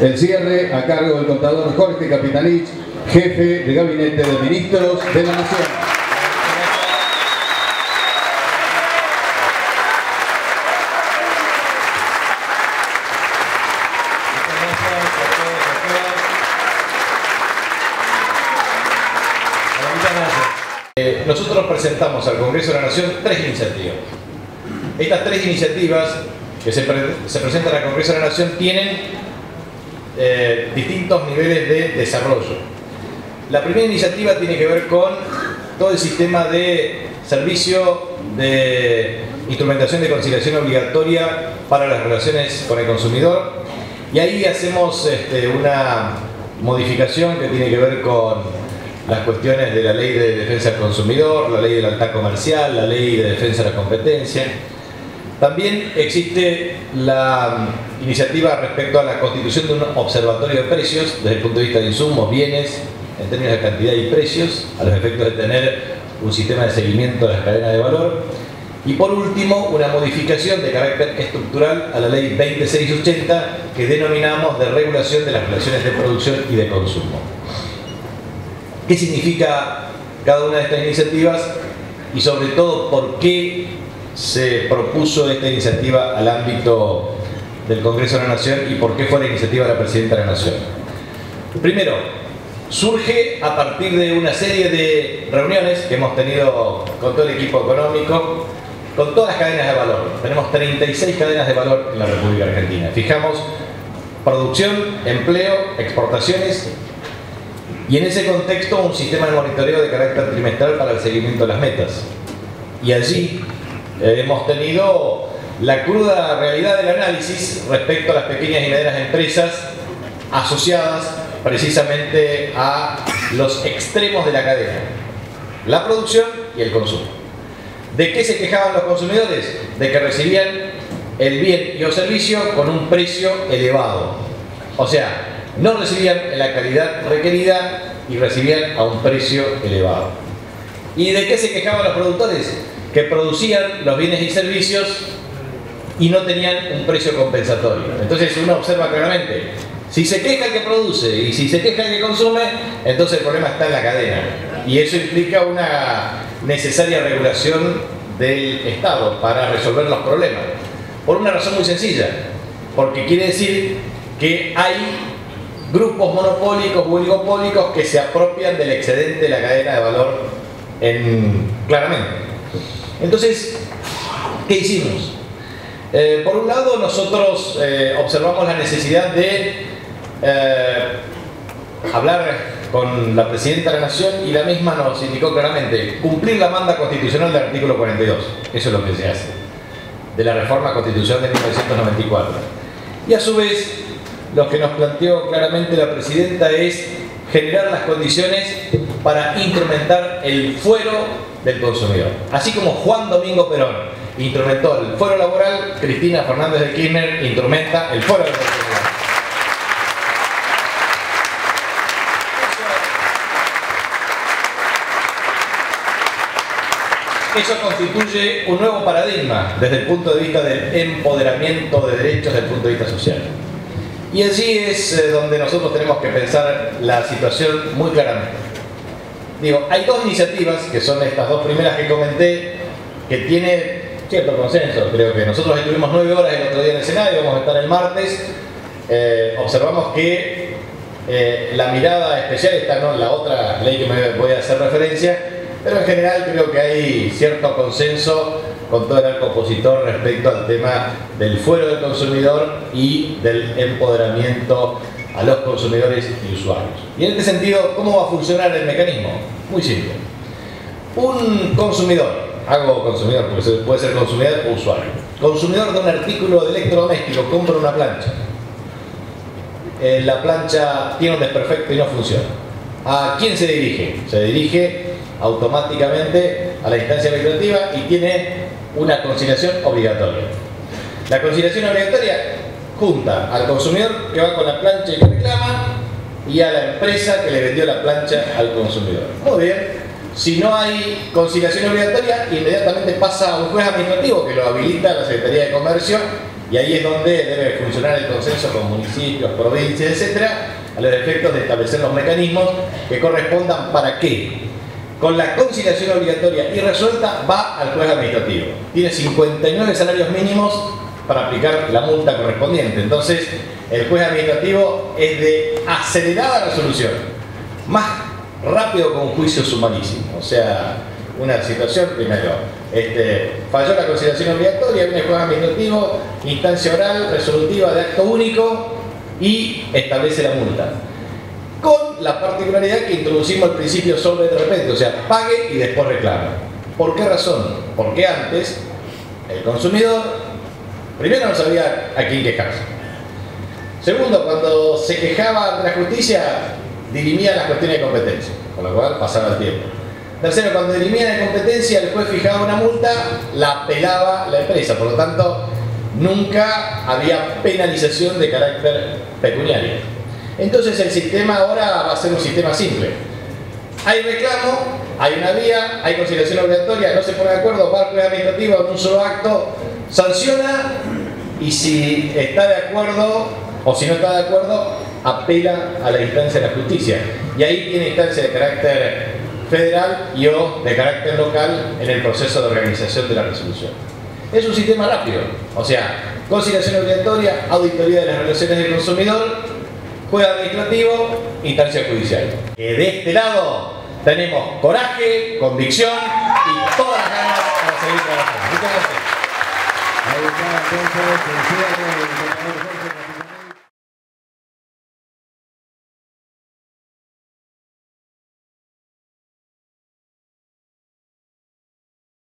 El cierre a cargo del contador Jorge Capitanich, jefe de gabinete de ministros de la Nación. Eh, nosotros presentamos al Congreso de la Nación tres iniciativas. Estas tres iniciativas que se, presentan al Congreso de la Nación tienen eh, distintos niveles de desarrollo. La primera iniciativa tiene que ver con todo el sistema de servicio de instrumentación de conciliación obligatoria para las relaciones con el consumidor y ahí hacemos este, una modificación que tiene que ver con las cuestiones de la ley de defensa del consumidor, la ley de lealtad comercial, la ley de defensa de la competencia. También existe la iniciativa respecto a la constitución de un observatorio de precios. Desde el punto de vista de insumos, bienes, en términos de cantidad y precios, a los efectos de tener un sistema de seguimiento de las cadenas de valor. Y por último, una modificación de carácter estructural a la ley 2680 que denominamos de regulación de las relaciones de producción y de consumo. Qué significa cada una de estas iniciativas y sobre todo por qué se propuso esta iniciativa al ámbito del Congreso de la Nación y por qué fue la iniciativa de la Presidenta de la Nación. Primero, surge a partir de una serie de reuniones que hemos tenido con todo el equipo económico, con todas las cadenas de valor. Tenemos 36 cadenas de valor en la República Argentina. Fijamos producción, empleo, exportaciones y en ese contexto un sistema de monitoreo de carácter trimestral para el seguimiento de las metas. Y allí eh, hemos tenido la cruda realidad del análisis respecto a las pequeñas y medianas empresas asociadas precisamente a los extremos de la cadena, la producción y el consumo. ¿De qué se quejaban los consumidores? De que recibían el bien y o servicio con un precio elevado. O sea, no recibían la calidad requerida y recibían a un precio elevado. ¿Y de qué se quejaban los productores? Que producían los bienes y servicios y no tenían un precio compensatorio. Entonces uno observa claramente, si se queja el que produce y si se queja el que consume, entonces el problema está en la cadena. Y eso implica una necesaria regulación del Estado para resolver los problemas. Por una razón muy sencilla, porque quiere decir que hay grupos monopólicos o oligopólicos que se apropian del excedente de la cadena de valor en, claramente. Entonces, ¿qué hicimos? Eh, por un lado, nosotros eh, observamos la necesidad de eh, hablar con la Presidenta de la Nación y la misma nos indicó claramente cumplir la manda constitucional del artículo 42. Eso es lo que se hace, de la reforma constitucional de 1994. Y a su vez, lo que nos planteó claramente la Presidenta es generar las condiciones para instrumentar el fuero del consumidor. Así como Juan Domingo Perón instrumentó el fuero laboral, Cristina Fernández de Kirchner instrumenta el fuero del consumidor. Eso constituye un nuevo paradigma desde el punto de vista del empoderamiento de derechos desde el punto de vista social. Y allí es eh, donde nosotros tenemos que pensar la situación muy claramente. Digo, hay dos iniciativas, que son estas dos primeras que comenté, que tiene cierto consenso. Creo que nosotros estuvimos nueve horas el otro día en el Senado, vamos a estar el martes. Eh, observamos que eh, la mirada especial está en la otra ley que me voy a hacer referencia, pero en general creo que hay cierto consenso con todo el arco opositor respecto al tema del fuero del consumidor y del empoderamiento a los consumidores y usuarios. Y en este sentido, ¿cómo va a funcionar el mecanismo? Muy simple. Un consumidor, hago consumidor porque puede ser consumidor o usuario, consumidor de un artículo de electrodoméstico, compra una plancha. Eh, la plancha tiene un desperfecto y no funciona. ¿A quién se dirige? Se dirige automáticamente a la instancia administrativa y tiene una conciliación obligatoria. La conciliación obligatoria junta al consumidor que va con la plancha y reclama y a la empresa que le vendió la plancha al consumidor. Muy bien. Si no hay conciliación obligatoria, inmediatamente pasa a un juez administrativo que lo habilita la Secretaría de Comercio Y ahí es donde debe funcionar el consenso con municipios, provincias, etcétera, a los efectos de establecer los mecanismos que correspondan para qué. Con la conciliación obligatoria y resuelta va al juez administrativo. Tiene 59 salarios mínimos para aplicar la multa correspondiente. Entonces, el juez administrativo es de acelerada resolución, más rápido que un juicio sumarísimo. O sea, una situación, primero, este, falló la conciliación obligatoria, viene el juez administrativo, instancia oral, resolutiva de acto único y establece la multa. La particularidad que introducimos el principio sobre de repente, o sea, pague y después reclame. ¿Por qué razón? Porque antes el consumidor primero no sabía a quién quejarse. Segundo, cuando se quejaba de la justicia, dirimía las cuestiones de competencia, con lo cual pasaba el tiempo. Tercero, cuando dirimía la competencia, el juez fijaba una multa, la apelaba la empresa, por lo tanto, nunca había penalización de carácter pecuniario. Entonces el sistema ahora va a ser un sistema simple. Hay reclamo, hay una vía, hay conciliación obligatoria, no se pone de acuerdo, va al juez administrativo en un solo acto, sanciona y si está de acuerdo o si no está de acuerdo, apela a la instancia de la justicia. Y ahí tiene instancia de carácter federal y o de carácter local en el proceso de organización de la resolución. Es un sistema rápido, o sea, conciliación obligatoria, auditoría de las relaciones del consumidor, juez administrativo, instancia judicial. de este lado tenemos coraje, convicción y todas las ganas para seguir trabajando.